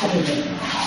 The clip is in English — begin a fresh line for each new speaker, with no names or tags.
Have a.